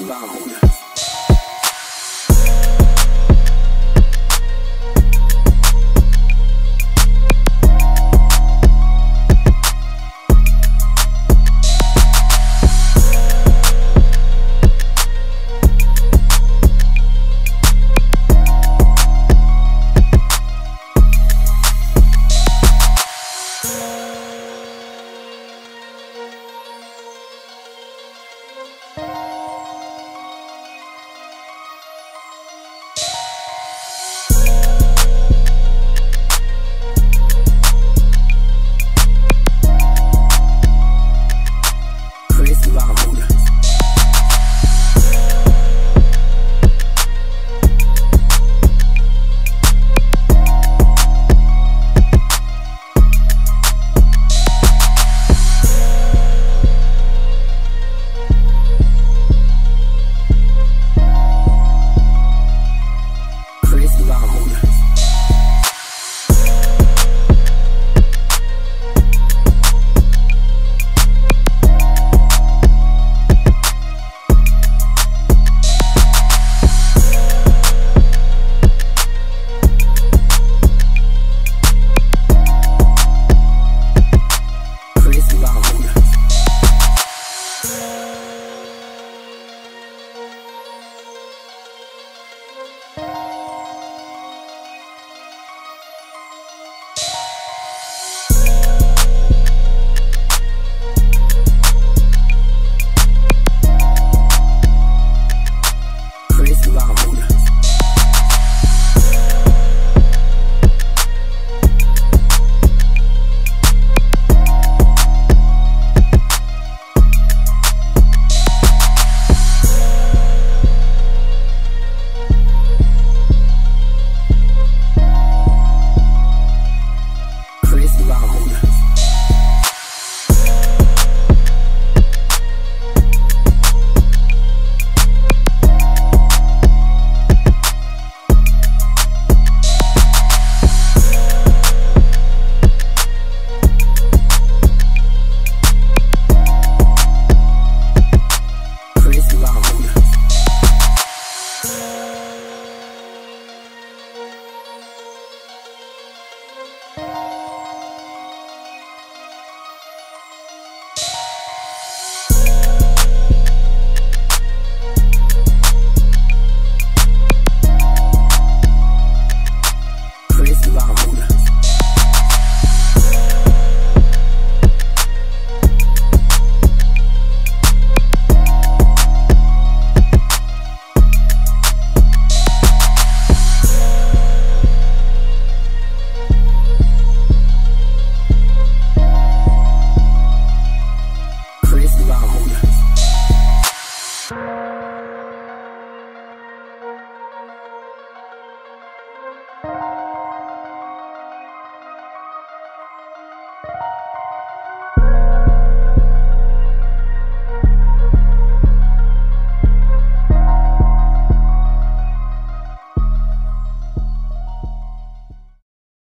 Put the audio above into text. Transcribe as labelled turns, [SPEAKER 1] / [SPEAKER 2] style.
[SPEAKER 1] bound.
[SPEAKER 2] loud.